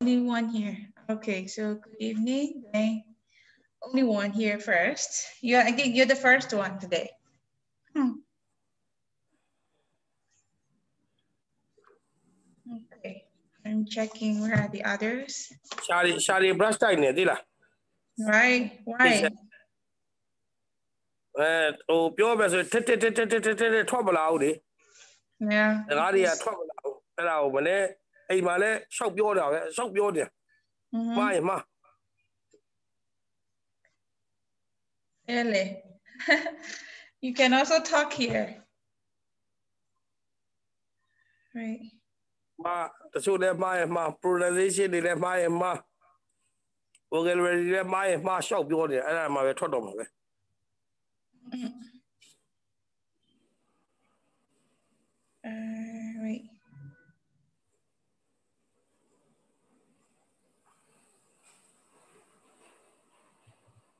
only one here. Okay, so good evening. Okay. Only one here first. You're again, you're the first one today. Hmm. Okay, I'm checking where are the others. Shari, Shari Brasta ini, di lah. Right, why? Uh, oh, pure verse, အိမ်မှာလဲရှောက်ပြောတာပဲရှောက်ပြောတယ် Mhm. မှားရင်မှား Really? you can also talk here. Right. မှားတချို့လဲမှားရင်မှား pronunciation တွေလဲမှားရင်မှား vocabulary တွေလဲမှားရင်မှားရှောက်ပြောတယ်အဲ့ဒါမှပဲထွက်တော့မှာပဲ Mm. Uh,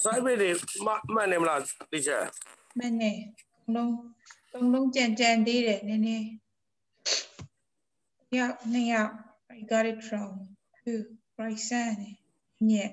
sai bên đi mà mà nem là đi chơi mà nè đông đông đông chèn chèn đi để nè nè. Yeah nè yeah I got it wrong. Who Roxanne yeah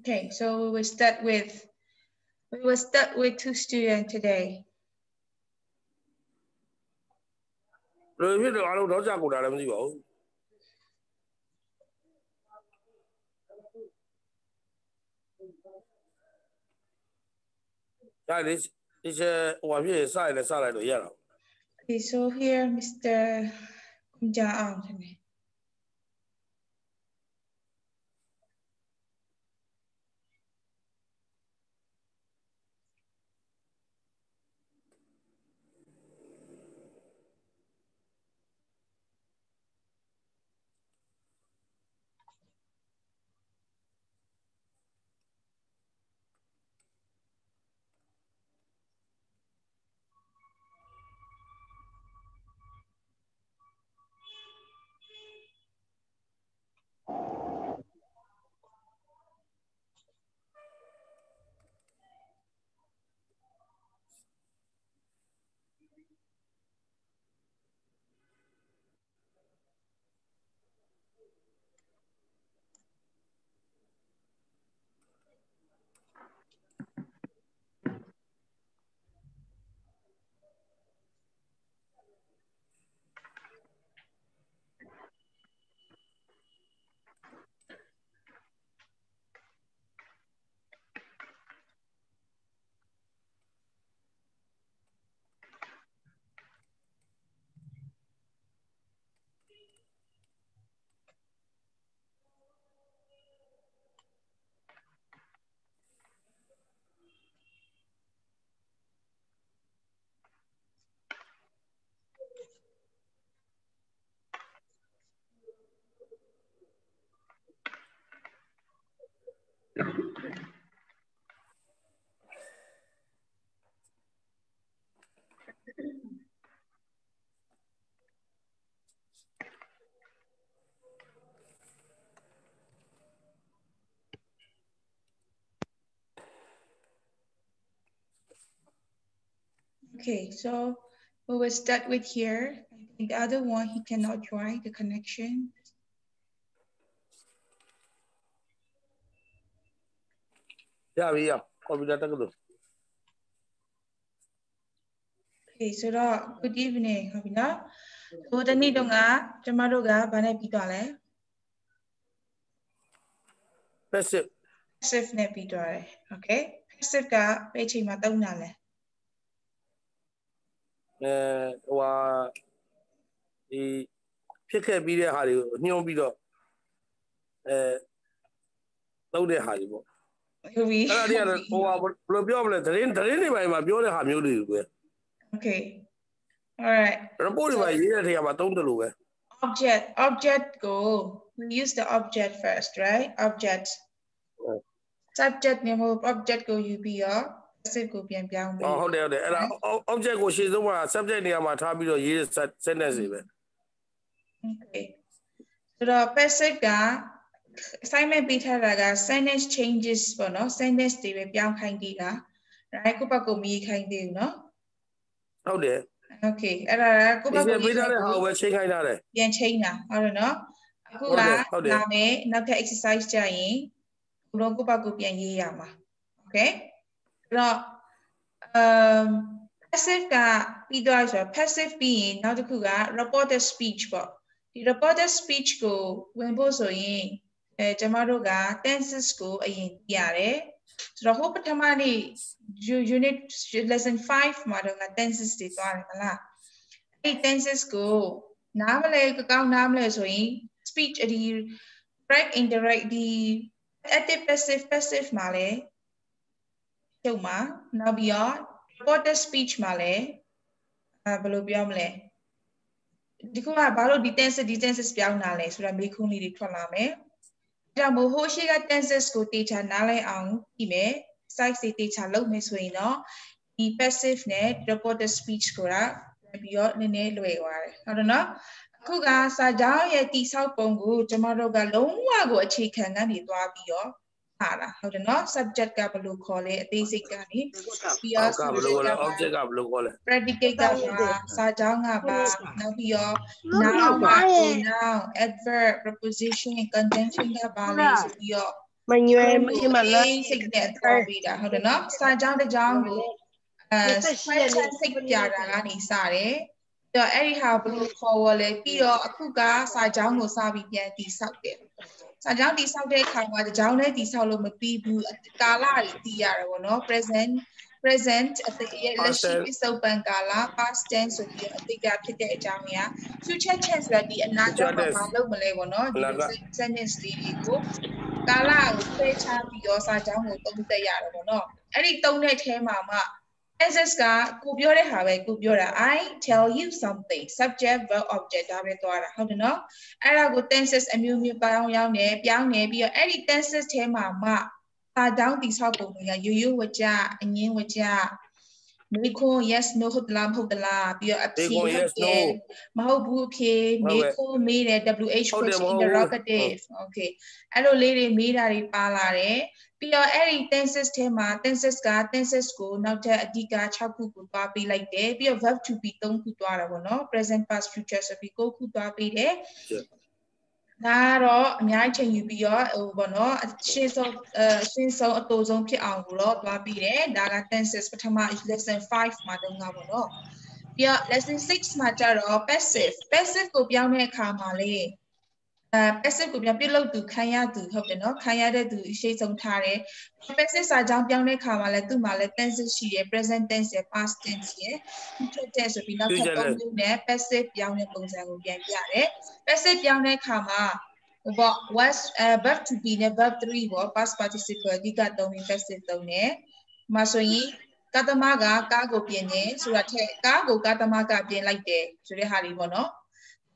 Okay, so we will start with we will start with two students today. Okay, so here Mr. Kumja Ang. Okay, so we will start with here. I think the other one, he cannot join the connection. Yeah, we are. Okay, so good evening, Habina. So the Nidonga, Jamaroga, Bane Pidale. Passive. Passive ne Pidale. Okay. Passive ka, Pechi Matonale. ဟိုဟာဒီဖြစ်ခဲ့ပြီးတဲ့ဟာတွေကိုညှိုးပြီးတော့အဲလုပ်တဲ့ဟာတွေပေါ့ ။ဟုတ်ပြီ အဲ့ဒါတွေကလည်းဟိုဟာဘယ်လိုပြောမလဲသတင်းသတင်းတွေပိုင်းမှာပြောတဲ့ဟာမျိုးတွေပဲ ။ Okay. All right. report တွေမှာရေးတဲ့နေရာမှာသုံးတယ်လို့ပဲ Object object go we use the object first, right? Object. Yeah. subject နဲ့မဟုတ် object ကိုယူပြီးတော့ subject ကိုပြန်ပြောင်းပြီးဟုတ်တယ်ဟုတ်တယ်အဲ့ဒါ object ကိုရှေ့ဆုံးမှာ subject နေရာမှာထားပြီးတော့ရေးတဲ့ sentence တွေပဲ okay ဆိုတော့ passage က assignment ပေးထားတာက sentence changes ပေါ့နော် sentence တွေပဲပြောင်းခိုင်းသေးတာ right ကိုပတ်ကိုမရေးခိုင်းသေးဘူးနော်ဟုတ်တယ် okay အဲ့ဒါကိုပတ်ကိုပေးထားတဲ့ဟာကိုပဲချိန်ခိုင်းထားတယ်ပြန်ချိန်တာဟုတ်တယ်နော်အခုကနာမည်နောက်ထပ် exercise ကြရင်ကိုတော့ကိုပတ်ကိုပြန်ရေးရမှာ okay အဲ့တော့ um passive ကပြီးသွားပြီဆိုတော့ passive ပြီးရင်နောက်တစ်ခုက reported speech ပေါ့ဒီ reported speech ကိုဝင်ဖို့ဆိုရင်အဲကျမတို့က tenses ကိုအရင်ပြရတယ်ဆိုတော့ဟိုပထမနေ့ u- unit lesson 5မှာတော့က tenses တွေသွားတယ်မလားအဲ့ tenses ကိုနားမလဲကောင်းနားမလဲဆိုရင် speech အဒီ direct indirect ဒီ active passive passive မှာလဲ ကျုပ်မှာနောက်ပြီးတော့ reported speech မှာလဲအဲဘယ်လိုပြောမလဲဒီခုကဘာလို့ဒီ tenses ဒီ tenses ပြောင်းတာလဲဆိုတာမေးခွန်းလေးတွေထွက်လာမယ်အဲဒါမို့ဟိုရှိက tenses ကိုတေချာနားလဲအောင်ကြည့်မယ် size တွေတေချာလုပ်မယ်ဆိုရင်တော့ဒီ passive နဲ့ reported speech ကိုကပြန်ပြီးတော့နည်းနည်းလွယ်သွားတယ်ဟုတ်တယ်နော်အခုကစာကြောင်းရဲ့တိဆောက်ပုံကိုကျမတို့ကလုံးဝကိုအခြေခံကနေသွားပြီးတော့ ဟာတာဟုတ်တယ်နော် subject ကဘယ်လိုခေါ်လဲအသေးစိတ်ကနေပြီးတော့ အောက်ကဘယ်လိုလဲ object ကဘယ်လိုခေါ်လဲ predicate ကပါစာကြောင်းကပါနောက်ပြီးတော့ noun က pronoun adverb preposition conjunction ကပါလေဆိုပြီးတော့ မညွယ်မင်းမလား စိတ်နဲ့သွားပြီးတာဟုတ်တယ်နော်စာကြောင်းတစ်ကြောင်းကိုအဲ question စိတ်ပြတာကနေစတယ်ပြီးတော့အဲ့ဒီဟာဘယ်လိုခေါ်ဝလဲပြီးတော့အခုကစာကြောင်းကိုစပြီးပြန်တည်ဆောက်တယ် စာကြောင်းတည်ဆောက်တဲ့အခါမှာတစ်ကြောင်းနဲ့တည်ဆောက်လို့မပြီးဘူးကာလတွေတည်ရတယ်ပေါ့နော် present present အတိတ်လက်ရှိပစ္စုပန်ကာလ past tense ဆိုပြီးတော့အတိတ်ကဖြစ်တဲ့အကြောင်းအရာ future tense ဆိုတာဒီအနာဂတ်မှာမလုပ်မလဲပေါ့နော်ဒီ sentence လေးတွေကိုကာလကိုဆွဲချပြီးတော့စာကြောင်းကိုသုံးသပ်ရတယ်ပေါ့နော်အဲ့ဒီသုံးတဲ့ထဲမှာမှ tenses ကကိုပြောတဲ့ဟာပဲကိုပြောတာ I tell you something subject verb object ဒါပဲသွားတာဟုတ်တယ်နော်အဲ့ဒါကို tenses အမျိုးမျိုးပေါင်းရောက်နေပြောင်းနေပြီးတော့အဲ့ဒီ tenses ထဲမှာမှစာကြောင်းတိဆောက်ပုံတွေကရိုးရိုးဝကြအငင်းဝကြမေခွန်း yes no ဟုတ်သလားမဟုတ်သလားပြီးတော့အဖြေမေခွန်း yes, ဟုတ်တယ်မဟုတ်ဘူးအဖြေဟုတ်မေကဲ့ခွန်းမေးတယ် wh ဟုတ်တယ် question မဟုတ်ဘူး interrogative okay အဲ့လိုလေးတွေမေးတာတွေပါလာတယ် ပြီးတော့အဲ့ဒီ tenses ထဲမှာ tenses က tenses ကိုနောက်ထပ်အဓိက6ခုကိုသွားပေးလိုက်တယ်ပြီးတော့ verb to be 3ခုသွားတာပေါ့နော် present past future ဆိုပြီး9ခုသွားပေးတယ်ဒါကတော့အများကြီးချိန်ယူပြီးတော့ဟိုပေါ့နော်အရှင်းဆုံးအရှင်းဆုံးအတူဆုံးဖြစ်အောင်ကိုတော့သွားပြီးတယ်ဒါက tenses ပထမ lesson 5မှာတော့ငါပေါ့နော်ပြီးတော့ lesson 6မှာကျတော့ passive passive ကိုပြောင်းတဲ့အခါမှာလေ အဲ passive ကိုပြောင်းပြုလုပ်သူခံရသူဟုတ်တယ်နော်ခံရတဲ့သူအရှိဆုံးထားတယ် passive စာကြောင်းပြောင်းတဲ့အခါမှာလည်းသူ့မှာလည်း tenses ရှိတယ် present tense ရယ် past tense ရယ် future tense ဆိုပြီးနောက်ထပ်သုံးမျိုးနဲ့ passive ပြောင်းတဲ့ပုံစံကိုပြန်ပြတယ် passive ပြောင်းတဲ့အခါမှာဟိုပေါ့ was uh, verb to be နဲ့ verb 3ပေါ့ past participle အဓိကသုံးပြီး passive သုံးတယ်။မှာဆိုရင်ကတမကကားကိုပြင်တယ်ဆိုတာထက်ကားကိုကတမကပြင်လိုက်တယ်ဆိုတဲ့ဟာလေးပေါ့နော်။သူ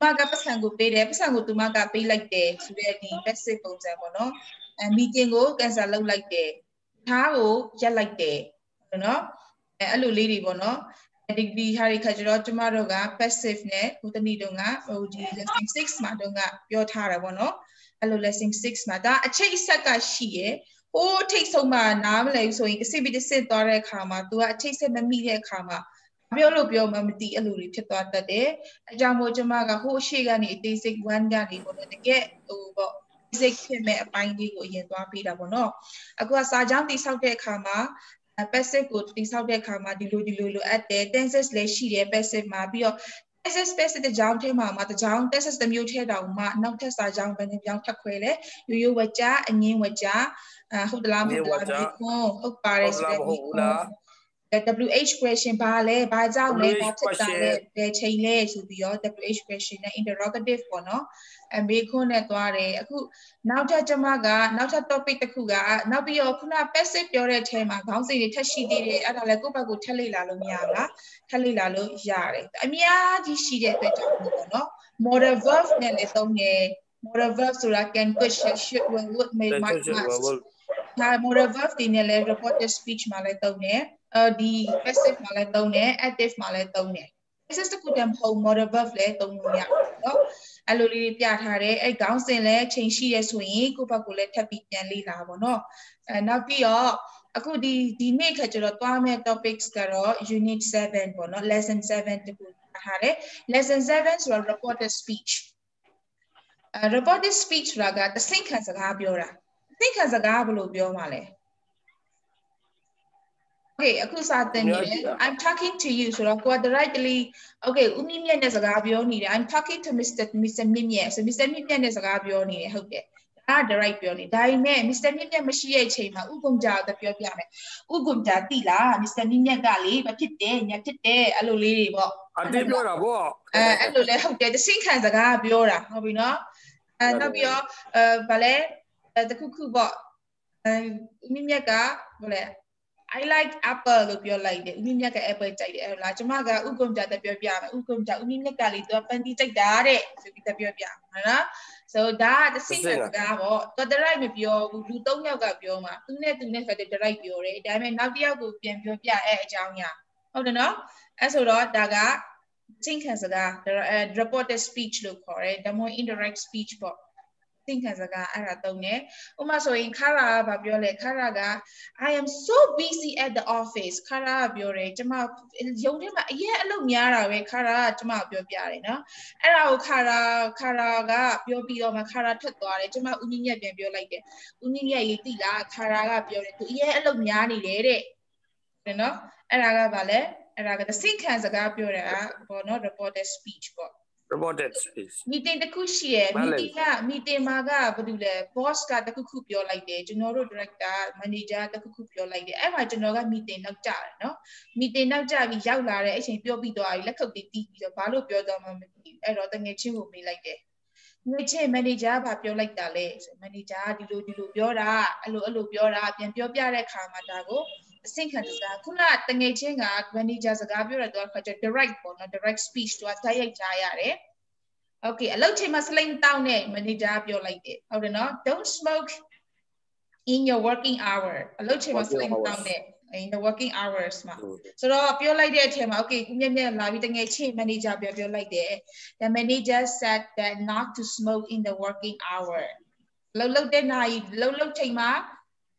မကပတ်စံကိုပေးတယ်ပတ်စံကိုသူမကပေးလိုက်တယ်ဆိုတဲ့ဒီ passive ပုံစံပေါ့နော်။အဲ meeting ကို cancel လုပ်လိုက်တယ်။ထားကိုရက်လိုက်တယ်ဟုတ်နော်။အဲအဲ့လိုလေးတွေပေါ့နော်။ဒီဒီဟာတွေခါကျတော့ကျမတို့က passive နဲ့ဟိုတနည်းတုန်းကဟိုဒီ lesson 6မှာတုန်းကပြောထားတာပေါ့နော်အဲ့လို lesson 6မှာဒါအချိတ်ဆက်ကရှိရယ်ဟိုးထိတ်ဆုံးမှာနားမလဲဆိုရင်တစ်စစ်ပြီးတစ်စစ်သွားတဲ့အခါမှာ तू ကအချိတ်ဆက်မမိတဲ့အခါမှာ ပြောလို့ပြောမှမသိအဲ့လိုတွေဖြစ်သွားတတ်တယ်အကြောင်းမို့ကျမကဟိုးအရှိကနေအသေးစိတ်1ကနေပေါ့နော်တကယ်ဟိုပေါ့ basic ဖြစ်မဲ့အပိုင်းလေးကိုအရင်သွားပြီးတာပေါ့နော်အခုကစာကြောင်းတိဆောက်တဲ့အခါမှာ passive ကိုတိဆောက်တဲ့အခါမှာဒီလိုဒီလိုလိုအပ်တယ် tenses လည်းရှိတယ် passive မှာပြီးတော့ tenses passive တကြောင်ထဲမှာမှာတကြောင် tenses တစ်မျိုးထဲတောင်မှနောက်ထပ်စာကြောင်းဘယ်နှကြောင်ထပ်ခွဲလဲရိုးရိုးဝကြအငင်းဝကြအဟုတ်တလားမဟုတ်လားဒီခွန်းဟုတ်ပါတယ်ဆိုတဲ့ဒီခွန်း WH question ဘာလဲဘာကြောင့်လဲဘာဖြစ်တာလဲဘယ်ချိန်လဲဆိုပြီးတော့ WH question နဲ့ interrogative ပေါ့နော်အမေခွန်းနဲ့သွားတယ်အခုနောက်ထပ်ကျွန်မကနောက်ထပ် topic တစ်ခုကနောက်ပြီးတော့ခုန passive ပြောတဲ့အထဲမှာခေါင်းစဉ်တွေထပ်ရှိသေးတယ်အဲ့ဒါလည်းကိုယ့်ဘက်ကိုထပ်လေ့လာလို့မရလားထပ်လေ့လာလို့ရတယ်အများကြီးရှိတဲ့အတွက်ကြောင့်ပေါ့နော် model verb နဲ့လည်းသုံးတယ် model verb ဆိုတာ can could should should will would may might must ဒါ model verb တွေနဲ့လည်း reported speech မှာလည်းသုံးတယ်အဲဒီ passive မှာလည်းသုံးတယ် active မှာလည်းသုံးတယ် passive တခုတည်းမဟုတ် model verb လည်းသုံးလို့ရတယ်နော်အဲ့လိုလေးပြထားတယ်အဲ့ခေါင်းစဉ်လည်းချိန်ရှိရဆိုရင်ကိုယ့်ဘက်ကိုလည်းထပ်ပြီးပြန်လေ့လာပါတော့အဲနောက်ပြီးတော့အခုဒီဒီနေ့ခါကျတော့သွားမယ့် topics ကတော့ unit 7ပေါ့နော် lesson 7တခုထားတယ် lesson 7ဆိုတော့ reported speech အဲ reported speech ဆိုတာကသစိတ်ခံစကားပြောတာ သစိတ်ခံစကားဘယ်လိုပြောမှာလဲ Okay အခုစတင်နေတယ် I'm talking to you ဆိုတော့ကိုက directly Okay ဦးမြင့်မြတ်နဲ့စကားပြောနေတယ် I'm talking to Mr. Mr. မြင့်မြတ်ဆို Mr. မြင့်မြတ်နဲ့စကားပြောနေတယ်ဟုတ်တယ်ဒါ direct ပြောနေဒါပေမဲ့ Mr. မြင့်မြတ်မရှိတဲ့အချိန်မှာဥက္ကုံကြာတော့ပြောပြမယ်ဥက္ကုံကြာတိလား Mr. မြင့်မြတ်ကလေမဖြစ်တယ်ညဖြစ်တယ်အဲ့လိုလေးတွေပေါ့အတင်းပြောတာပေါ့အဲအဲ့လိုလဲဟုတ်တယ်တဆင့်ခံစကားပြောတာဟုတ်ပြီနော်အဲနောက်ပြီးတော့အဲဗာလဲ တခုခုပေါ့အဲဦးမြင့်မြတ်ကဗာလဲ I like apple လို့ပြောလိုက်တယ်ဦးမြင့်မြတ်က apple ကြိုက်တယ်အဲ့လားကျမကဥက္ကုံကြတဲ့ပြောပြမယ်ဥက္ကုံကြဦးမြင့်မြတ်ကလေသူကပန်တီကြိုက်တာတဲ့ဆိုပြီးပြောပြမယ်နော် so ဒါကတစ်စိမ့်ကစကားပေါ့သူတရိုက်မပြောဘူးလူ၃ယောက်ကပြောမှာသူနဲ့သူနဲ့ဆိုတဲ့တရိုက်ပြောတယ်ဒါပေမဲ့နောက်တစ်ယောက်ကိုပြန်ပြောပြအဲ့အကြောင်းညာဟုတ်တယ်နော်အဲ့ဆိုတော့ဒါကစိတ်ခံစကား reported speech လို့ခေါ်တယ်ဒါမှမဟုတ် indirect speech ပေါ့ သင်္ခါစကားအဲ့ဒါသုံးတယ်ဥပမာဆိုရင်ခါရာကပြောလဲခါရာက I am so busy at the office ခါရာကပြောတယ်ကျမရုံထဲမှာအရင်အလုပ်များတာပဲခါရာကကျမပြောပြတယ်နော်အဲ့ဒါကိုခါရာခါရာကပြောပြီးတော့မှခါရာထွက်သွားတယ်ကျမဦးကြီးမြတ်ပြန်ပြောလိုက်တယ်ဦးကြီးမြတ်ရေးတိလားခါရာကပြောတယ်သူအရင်အလုပ်များနေတယ်တဲ့နော်အဲ့ဒါကဗာလဲအဲ့ဒါကသင်္ခါစကားပြောတာပေါ့နော် reported speech ပေါ့ reported space meeting တခုရှိရယ် meeting က meeting မှာကဘာလို့လဲ boss ကတခုခုပြောလိုက်တယ်ကျွန်တော်တို့ director manager တခုခုပြောလိုက်တယ်အဲ့မှာကျွန်တော်က meeting နောက်ကျတယ်နော် meeting နောက်ကျပြီးရောက်လာတဲ့အချိန်ပြောပြီးသွားပြီလက်ခုပ်တီးတီးပြီးတော့ဘာလို့ပြောသွားမှမသိဘူးအဲ့တော့တငယ်ချင်းကိုမေးလိုက်တယ်ငွေချင်း manager ကပြောလိုက်တာလေ manager ကဒီလိုဒီလိုပြောတာအဲ့လိုအဲ့လိုပြောတာပြန်ပြောပြတဲ့ခါမှာဒါကို အဆင့်ခံစကားခုနတငယ်ချင်းက manager စကားပြောတဲ့တော့ခါကျ direct ပေါ့နော် direct speech တော့တိုက်ရိုက်ကြားရတယ် Okay အလုပ်ချိန်မှာ sling တောင်းတဲ့ manager ပြောလိုက်တယ်ဟုတ်တယ်နော် don't smoke in your working hour အလုပ်ချိန်မှာ sling တောင်းတဲ့ in the working hours မှာဆိုတော့ပြောလိုက်တဲ့အချိန်မှာ okay ခုမြက်မြက်လာပြီးတငယ်ချင်း manager ပြောပြောလိုက်တယ် the manager said that not to smoke in the working hour လှုပ်လှုပ်တဲ့နိုင်လှုပ်လှုပ်ချိန်မှာ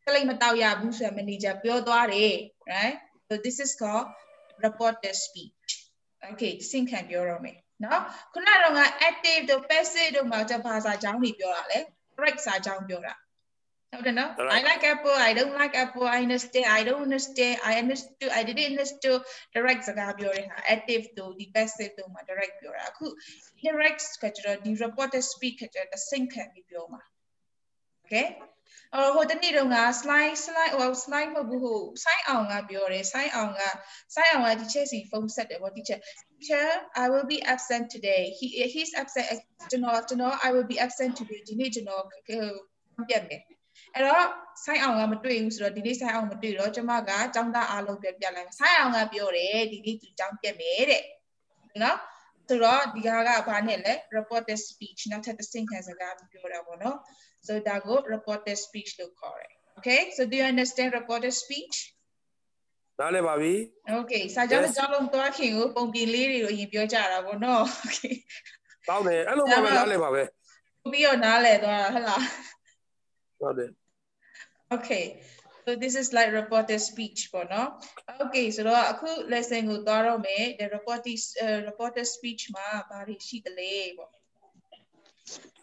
ကလေးမတောက်ရဘူးဆိုရ manager ပြောသွားတယ် right so this is called reported speech okay စင်ခံပြောရမယ်နော်ခုနကတော့ active တို့ passive တို့မှာကျဘာသာကြောင်းတွေပြောတာလဲ correct စာကြောင်းပြောတာဟုတ်တယ်နော် I like apple I don't like apple I understand I don't understand I understood I didn't understood direct စကားပြောတဲ့ဟာ active တို့ဒီ passive တို့မှာ direct ပြောတာအခု direct ကကျတော့ဒီ reported speak ကကျတော့ sync ခံပြီးပြောမှာ okay အော်ဟိုတနေ့တုန်းက slide slide ဟို slide မဟုတ်ဘူးဟို sign အောင်ကပြောတယ် sign အောင်က sign အောင်ကဒီချက်စီဖုန်းဆက်တယ်ဗောဒီချက် teacher I will be absent today he he's absent ကျွန်တော်ကျွန်တော် I will be absent today ဒီနေ့ကျွန်တော်ပြတ်မယ်အဲ့တော့ sign အောင်ကမတွေ့ဘူးဆိုတော့ဒီနေ့ sign အောင်မတွေ့တော့ကျွန်မကចောင်းသားအားလုံးပြပြလိုက် sign အောင်ကပြောတယ်ဒီနေ့သူចောင်းပြတ်မယ်တဲ့နော်ဆိုတော့ဒီဟာကဘာနဲ့လဲ reported speech နောက်ထပ်တစ်ဆင့်ခံစကားပြောတာပေါ့နော် so that go reported speech လို့ခေါ်တယ် okay so do you understand reported speech နားလည်ပါပြီ Okay စာကြောင်းတစ်ကြောင်းလုံးသွားခင်ကိုပုံပြင်လေးတွေကိုအရင်ပြောကြတာပေါ့နော် Okay ကောင်းတယ်အဲ့လိုမှပဲနားလည်ပါပဲ ပြီးတော့နားလဲသွားတာဟုတ်လား ဟုတ်တယ် Okay so this is like reported speech ပေါ့နော် Okay ဆိုတော့အခု lesson ကိုသွားတော့မယ် the reported uh, reported speech မှာဘာတွေရှိသလဲပေါ့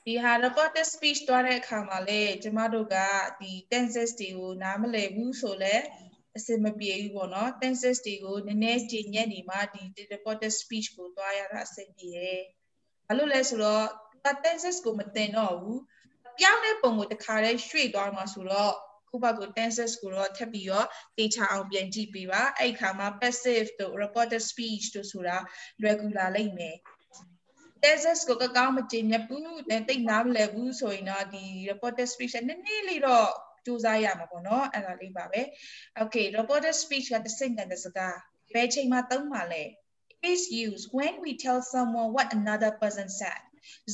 ဒီဟာ reported speech သွားတဲ့အခါမှာလေကျမတို့ကဒီ tenses တွေကိုနားမလည်ဘူးဆိုလဲအစင်မပြေဘူးပေါ့နော် tenses တွေကိုနည်းနည်းကြည်ညက်နေမှဒီ reported speech ကိုသွားရတာအဆင်ပြေတယ်ဘာလို့လဲဆိုတော့ tenses ကိုမတင်တော့ဘူးပြောင်းတဲ့ပုံကိုတခါတည်းရွှေ့သွားမှာဆိုတော့ခုဘက်ကို tenses ကိုတော့ထပ်ပြီးတော့တေချာအောင်ပြန်ကြည့်ပေးပါအဲ့ခါမှာ passive တို့ reported speech တို့ဆိုတာလွယ်ကူလာလိမ့်မယ် thesis ကိုကကောင်းမကျင်ညက်ဘူးနဲ့တိတ်နားမလဲဘူးဆိုရင်တော့ဒီ reported speech နည်းနည်းလေးတော့စူးစမ်းရမှာပေါ့နော်အဲ့ဒါလေးပါပဲ okay reported speech ကတစ်စိမ့်တဲ့စကားဘယ်ချိန်မှာသုံးပါလဲ is used when we tell someone what another person said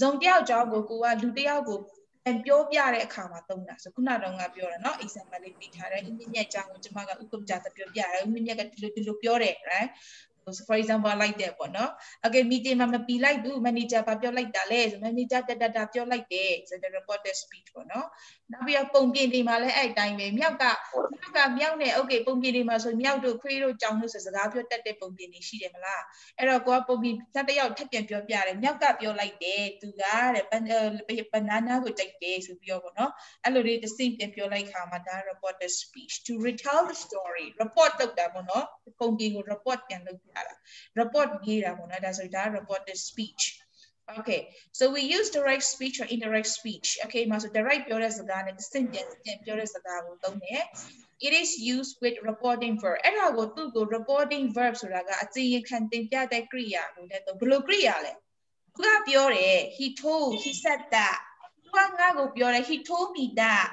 ဇုံတယောက်ကြောင့်ကိုကိုကလူတယောက်ကိုပြန်ပြောပြတဲ့အခါမှာသုံးတာဆိုခုနတော့ငါပြောတာเนาะ example လေးပြထားတယ်အင်းမြင့်အကြောင်းကိုကျွန်မကဥက္ကဋ္ဌသပြောပြတယ်အင်းမြင့်ကဒီလိုဒီလိုပြောတယ် right so for example လိုက်တယ်ပေါ့နော် okay meeting မှာမပြီးလိုက်ဘူး manager ဘာပြောလိုက်တာလဲဆို manager တတတပြောလိုက်တယ်ဆိုတော့ reported speech ပေါ့နော်နောက်ပြီးတော့ပုံပြင်တွေမှာလည်းအဲ့အတိုင်းပဲမြောက်ကမြောက်ကမြောက်နဲ့ okay ပုံပြင်တွေမှာဆိုမြောက်တို့ခွေးတို့ကြောင်တို့ဆိုစကားပြောတတ်တဲ့ပုံပြင်တွေရှိတယ်မလားအဲ့တော့ကိုကပုံပြင်တစ်တယောက်ထပ်ပြန်ပြောပြတယ်မြောက်ကပြောလိုက်တယ်သူကတဲ့ banana ကိုတိုက်တယ်ဆိုပြီးတော့ပေါ့နော်အဲ့လိုလေးတစ်စိမ့်ပြန်ပြောလိုက်ခါမှာဒါ reported speech to retell the story report လုပ်တာပေါ့နော်ပုံပြင်ကို report ပြန်လုပ်ပြreport ရေးတာပေါ့နော်ဒါဆိုဒါ reported speech Okay, so we use direct speech or indirect speech. Okay, မှာဆို direct ပြောတဲ့စကားနဲ့ distinct ပြန်ပြောတဲ့စကားကိုသုံးတယ်။ It is used with reporting verb. အဲ့ဒါကိုသူ့ကို reporting verb ဆိုတာကအစီရင်ခံတင်ပြတဲ့ကရိယာကိုလည်းသုံးဘယ်လိုကရိယာလဲ။သူကပြောတယ် he told he said that သူကငါ့ကိုပြောတယ် he told me that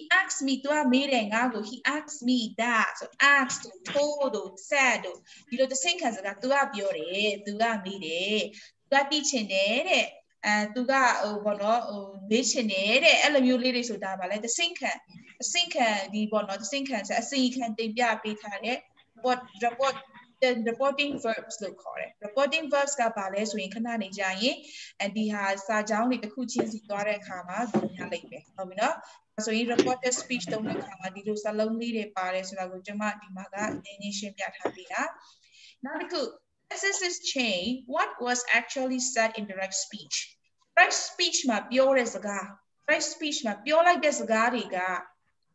he asked me သူကမေးတယ်ငါ့ကို he asked me that so asked told said ဒီလိုတစ်စိမ့်ခံစကားသူကပြောတယ်သူကမေးတယ်သူကသိချင်တယ်တဲ့အဲသူကဟိုဘောနော်ဟိုမေးချင်တယ်တဲ့အဲ့လိုမျိုးလေးတွေဆိုတာဗာလဲတစိမ့်ခံအစိမ့်ခံဒီဘောနော်တစိမ့်ခံဆိုအစီခံတင်ပြပေးထားတဲ့ report report the reporting verbs လို့ခေါ်တယ် reporting verbs ကဘာလဲဆိုရင်ခဏနေကြရင်အဲဒီဟာစာကြောင်းတွေတစ်ခုချင်းစီသွားတဲ့အခါမှာသုံးရလိမ့်မယ်ဟုတ်ပြီနော် ဆိုရင် reported speech သုံးတဲ့အခါမှာဒီလိုစလုံးလေးတွေပါတယ်ဆိုတာကိုကျွန်မဒီမှာကနည်းနည်းရှင်းပြထားပေးတာနောက်တစ်ခု This is chain what was actually said in direct speech direct speech မှာပြောတဲ့စကား direct speech မှာပြောလိုက်တဲ့စကားတွေက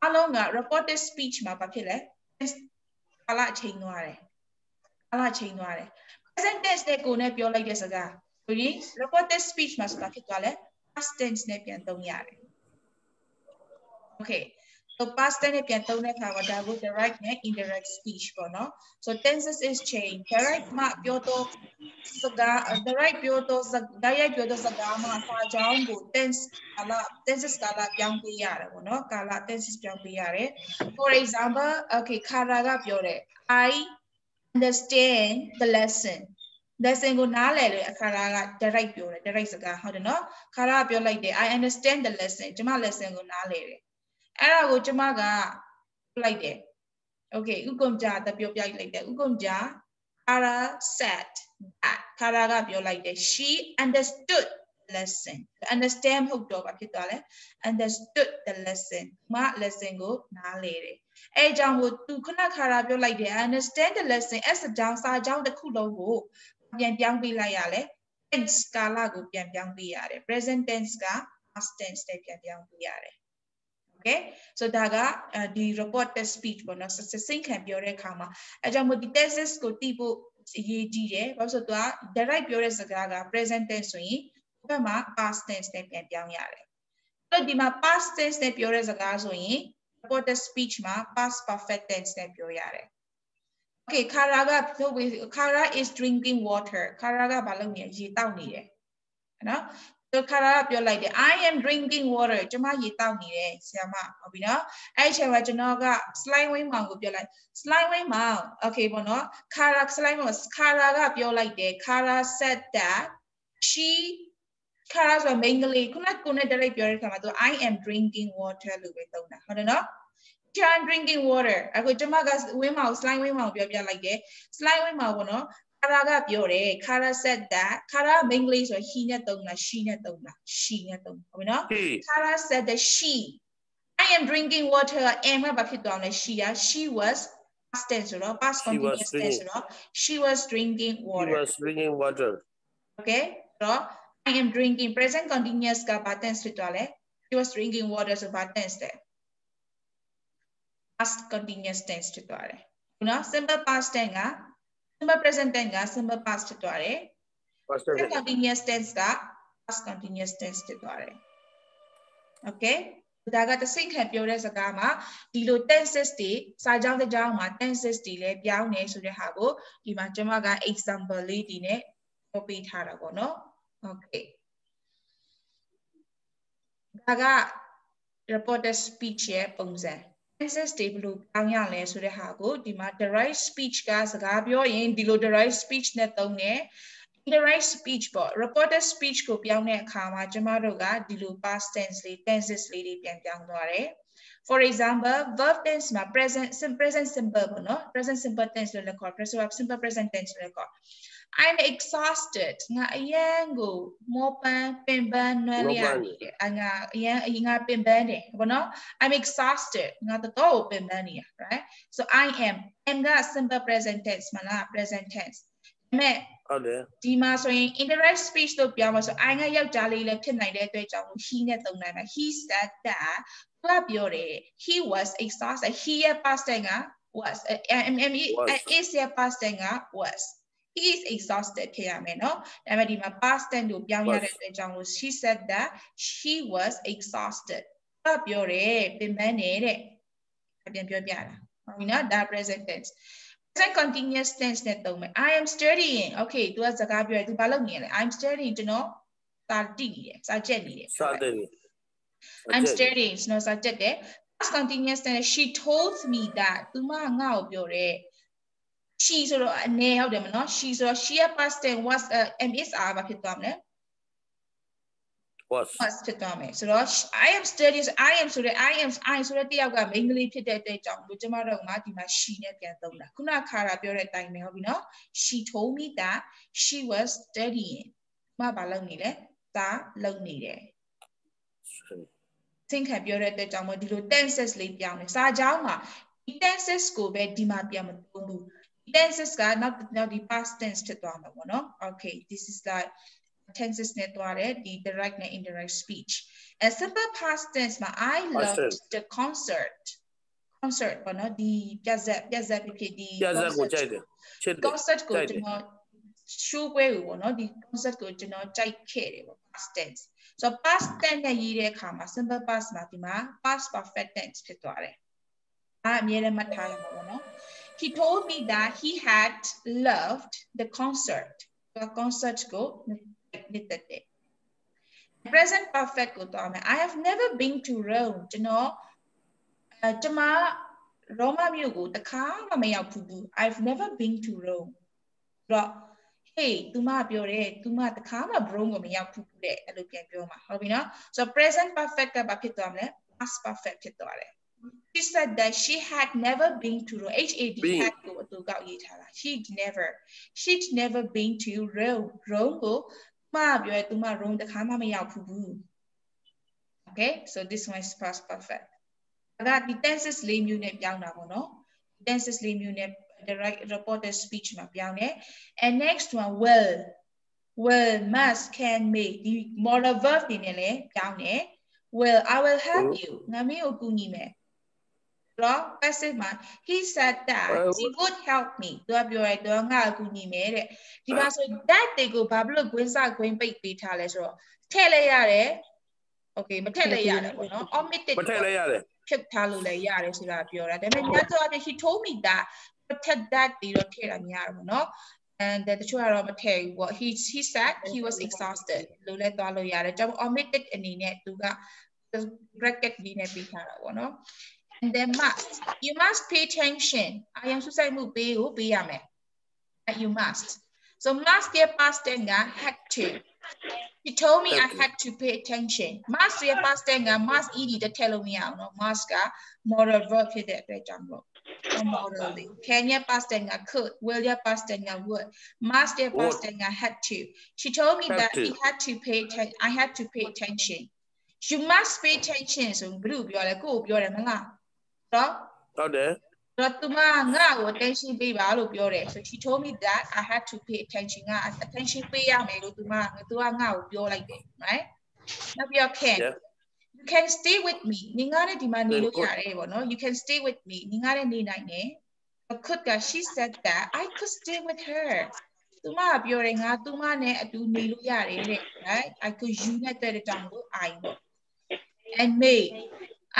အလုံးက reported speech မှာဘာဖြစ်လဲကာလအချိန်သွားတယ်ကာလအချိန်သွားတယ် present tense နဲ့ကိုယ်နဲ့ပြောလိုက်တဲ့စကားဆိုရင် reported speech မှာဆိုတာဖြစ်သွားလဲ past tense နဲ့ပြန်သုံးရတယ် okay so past tense နဲ့ပြန်သုံးတဲ့အခါမှာဒါကို direct နဲ့ indirect speech ပေါ့နော် so tenses is change direct မှာပြောတော့စကား direct ပြောတော့ direct ပြောတော့စကားမှာစာကြောင်းကို tense ကာလ tenses ကာလပြောင်းပေးရတယ်ပေါ့နော်ကာလ tenses ပြောင်းပေးရတယ် for example okay ခါရာကပြောတယ် i understand the lesson lesson ကိုနားလည်လို့အခါရာက direct ပြောတယ် direct စကားဟုတ်တယ်နော်ခါရာကပြောလိုက်တယ် i understand the lesson ကျွန်မ lesson ကိုနားလည်တယ် အဲ့ဒါကိုကျွန်မကလိုက်တယ် okay ဥက္ကုံကြာတပြောပြလိုက်တယ်ဥက္ကုံကြာ Kara said that Kara ကပြောလိုက်တယ် she understood the lesson understand ဟုတ်တော့ပါဖြစ်သွားလဲ understood the lesson မ lesson ကိုနားလည်တယ်အဲအကြောင်းကိုသူခုနခါရာပြောလိုက်တယ် understand the lesson as အကြောင်းစာကြောင်းတစ်ခုလုံးကိုပြန်ပြောင်းပေးလိုက်ရလဲ tense ကာလကိုပြန်ပြောင်းပေးရတယ် present tense က past tense နဲ့ပြန်ပြောင်းပေးရတယ် okay so ဒါကဒီ reported speech ပေါ့နော်စိတ်ခံပြောတဲ့အခါမှာအဲကြောင့်မို့ဒီ thesis ကိုတည်ဖို့အရေးကြီးတယ်ဘာလို့ဆိုတော့ direct ပြောတဲ့စကားက present tense ဆိုရင်ဘက်မှာ past tense နဲ့ပြန်ပြောင်းရတယ်အဲ့တော့ဒီမှာ past tense နဲ့ပြောတဲ့စကားဆိုရင် reported speech မှာ past perfect tense နဲ့ပြောရတယ် Okay ခါရာကပြောပြီးခါရာ is drinking water ခါရာကဘာလုပ်နေလဲရေတောက်နေတယ်နော် သူခါရာကပြောလိုက်တယ် I am drinking water ကျွန်မရေတောက်နေတယ်ဆရာမဟုတ်ပြီနော်အဲ့ဒီအချိန်မှာကျွန်တော်က slide wing မောင်ကိုပြောလိုက် slide wing မောင် okay ပေါ့နော်ခါရာ slide မောင်ခါရာကပြောလိုက်တယ်ခါရာ said that she ခါရာဆိုမိန်းကလေးခုနကကိုနဲ့ direct ပြောတဲ့ခါမှာသူ I am drinking water လို့ပဲသုံးတာဟုတ်တယ်နော် teacher I'm drinking water အခုကျမကဝင်းမောင် slide ဝင်းမောင်ပြောပြလိုက်တယ် slide ဝင်းမောင်ပေါ့နော် ခါရာကပြောတယ်ခါရာ said that ခါရာ main ကလေးဆို he နဲ့သုံးလား she နဲ့သုံးလား she နဲ့သုံးဟုတ်ပြီနော် he Kara said that she I am drinking water am ကဘာဖြစ်သွားလဲ she อ่ะ she was past tense ဆိုတော့ past She was continuous tense ဆိုတော့ she was drinking he water was drinking water okay ဆိုတော့ I am drinking present continuous ကဘာ tense ဖြစ်သွားလဲ she was drinking water ဆိုဘာ tense လဲ past continuous tense ဖြစ်သွားတယ်ဟုတ်နော် simple past tense က simple present tense က simple past ဖြစ်သွားတယ် pastor present continuous tense က past continuous tense ဖြစ်သွားတယ် okay ဒါကတစိတ်ခံပြောတဲ့စကားမှာဒီလို tenses တွေစာကြောင်းတစ်ကြောင်းမှာ tenses တွေလည်းပြောင်းနေဆိုတဲ့ဟာကိုဒီမှာကျွန်မက example လေးဒီနဲ့ဟောပေးထားတာပေါ့နော် okay ဒါက reported speech ရဲ့ပုံစံ tenses တွေဘယ်လိုပြောင်းရလဲဆိုတဲ့ဟာကိုဒီမှာ direct speech ကစကားပြောရင်ဒီလို direct speech နဲ့သုံးတယ် indirect speech ပေါ့ reported speech ကိုပြောင်းတဲ့အခါမှာကျမတို့ကဒီလို past tense လေး tenses လေးတွေပြန်ပြောင်းသွားတယ် for example verb tense မှာ present sim present simple ပေါ့နော် present simple tense လို့လည်းခေါ် present verb simple present tense လို့လည်းခေါ် I'm exhausted ငါအရန်ကိုမောပန်းပင်ပန်းနွမ်းလျက်နေတယ်အငါအရန်အငါပင်ပန်းတယ်ဘောနော် I'm exhausted ငါတော်တော်ပင်ပန်းနေရ right so I am am က simple present tense မလား present tense ဒါပေမဲ့ ဟုတ်တယ် ဒီမှာဆိုရင် indirect speech လို့ပြောမှာဆို I ကယောက်ျားလေးလည်းဖြစ်နိုင်တဲ့အတွက်ကြောင့် he နဲ့သုံးနိုင်မှာ he said that သူကပြောတယ် he was exhausted he ရဲ့ past tense က was m m is ရဲ့ past tense က was he is exhausted past tense she said that she was exhausted ။ဒါပြောတယ်ပင်ပန်းနေတဲ့။အပြန်ပြောပြတာ။ဟုတ်ပြီနော်။ဒါ present tense ။ present continuous tense I am studying. Okay, I'm studying ကျွန်တော်စာတိနေတယ်။စာကျက်နေတယ်။စာတိနေ။ I'm studying ကျွန်တော်စာကျက်တယ်။ eh? past continuous tense she told me that she ဆိုတော့အနေဟုတ်တယ်မနော် she ဆိုတော့ she ရဲ့ past tense was uh, MSR ဘာဖြစ်သွားမလဲ was was ဖြစ်သွားမယ်ဆိုတော့ I am studying I am ဆိုတဲ့ I am I ဆိုတဲ့တယောက်က main ကလေးဖြစ်တဲ့အတွက်ကြောင့်လို့ကျမတို့ကဒီမှာ she နဲ့ပြန်သုံးတာခုနခါတာပြောတဲ့အတိုင်းပဲဟုတ်ပြီနော် she told me that she was studying မဘာလုပ်နေလဲစာလုပ်နေတယ်သင်ခံပြောတဲ့အတွက်ကြောင့်မို့ဒီလို tenses လေးပြောင်းတယ်စာကြောင်းမှာဒီ tenses ကိုပဲဒီမှာပြန်မသုံးဘူး tenses ကနောက်နောက်ဒီ past tense ဖြစ်သွားမှာပေါ့နော် okay this is like tenses နဲ့သွားတယ်ဒီ direct နဲ့ indirect speech a simple past tense မှာ I loved the concert concert ပေါ့နော်ဒီပြဇက်ပြဇက်ဖြစ်ဖြစ်ဒီ ပြဇက်ကိုကြိုက်တယ်ချစ်တယ် concert ကိုကျွန်တော် show ပွဲကိုပေါ့နော်ဒီ concert ကိုကျွန်တော်ကြိုက်ခဲ့တယ်ပေါ့ past tense so past tense နဲ့ရေးတဲ့အခါမှာ simple past မှာဒီမှာ past perfect tense ဖြစ်သွားတယ်အားအမြဲတမ်းမှတ်ထားရမှာပေါ့နော် he told me that he had loved the concert. The concert go Present perfect I have never been to Rome, you know. Uh, Roma Mugu, the maya Mayakubu. I've never been to Rome. But hey, Tuma Biore, Tuma the Kanga Brongo Mayakubu, Alupian Bioma. So present perfect, but Pitomle, past perfect Pitore she said that she had never been to Rome. HAD had to, to go Italy. She'd never, she'd never been to Rome. Rome go, ma biyo ay tuma Rome da kama may yaw Okay, so this one is past perfect. That the tenses lame you nep yaw na ko no? Tenses lame you nep the reported speech map yaw ne. And next one, well, well, must, can, may. The modal verb din ele yaw ne. Well, I will help oh. you. Ngami o kunyi. တော့ passive မှာ he said that he would help me သူကပြောရဲသူကငါ့ကိုကူညီမယ်တဲ့ဒီမှာဆို that တွေကိုဘာဖြစ်လို့ gwin စ gwin ပိတ်ပေးထားလဲဆိုတော့ထည့်လိုက်ရတယ် okay မထည့်လိုက်ရတယ်ပေါ့နော် omitted မထည့်လိုက်ရတယ်ဖြုတ်ထားလို့လည်းရတယ်ဆိုတာပြောတာဒါပေမဲ့ညတော့ he told me that protect that ပြီးတော့ထည့်တာများတယ်ပေါ့နော် and the တချို့ကတော့မထည့်ဘူးပေါ့ he he said he was exhausted လို့လည်းသွားလို့ရတယ်ကျွန်တော် omitted အနေနဲ့သူက bracket လေးနဲ့ပြီးထားတာပေါ့နော် and then must. You must pay attention. I am susai be be. You must. So must get past tenga ah, had to. He told me I had to pay attention. Must get past tense. Ah, must idi the tell me out no must ka moral verb here that be jamro. Morally. Can ye past tenga could? Will you past tense. would? Must get past I had to. She told me that he had to pay attention. I had to pay attention. You must pay attention. So blue, you're like, group. you're like, တယ်မလားတော့ ဟုတ်တယ် တော့သူမငါ့ကို attention ပေးပါလို့ပြောတယ် so she told me that I had to pay attention ငါ attention ပေးရမယ်လို့သူမသူကငါ့ကိုပြောလိုက်တယ် right နောက်ပြီးတော့ can Yeah. you can stay with me နင်ငါနဲ့ဒီမှာနေလို့ Good.ရတယ်ပေါ့နော် you can stay with me နင်ငါနဲ့နေနိုင်တယ် but could က she said that I could stay with her သူမကပြောတယ်ငါသူမနဲ့အတူနေလို့ရတယ်တဲ့ right I could you နဲ့တဲ့တဲ့ကြောင့်လို့ I ပေါ့ and may